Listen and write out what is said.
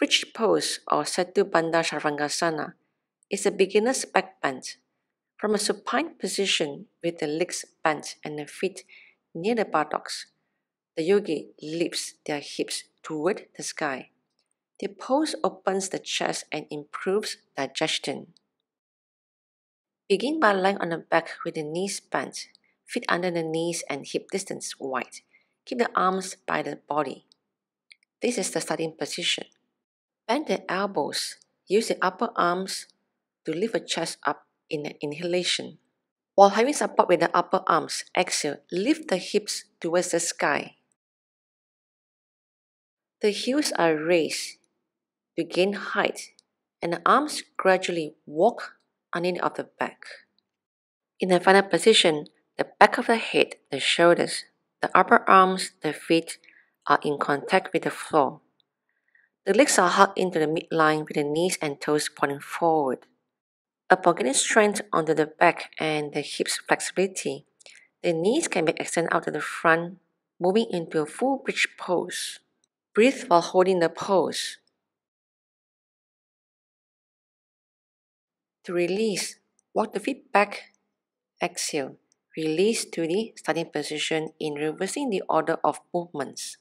Bridge pose or Setu Bandha Sarvangasana is a beginner's back bend. From a supine position with the legs bent and the feet near the buttocks, the yogi lifts their hips toward the sky. The pose opens the chest and improves digestion. Begin by lying on the back with the knees bent, feet under the knees and hip distance wide. Keep the arms by the body. This is the starting position. Bend the elbows. Use the upper arms to lift the chest up in an inhalation. While having support with the upper arms, exhale, lift the hips towards the sky. The heels are raised to gain height, and the arms gradually walk underneath of the back. In the final position, the back of the head, the shoulders, the upper arms, the feet are in contact with the floor. The legs are hugged into the midline with the knees and toes pointing forward. Upon getting strength onto the back and the hips flexibility, the knees can be extended out to the front, moving into a full bridge pose. Breathe while holding the pose. To release, walk the feet back, exhale. Release to the starting position in reversing the order of movements.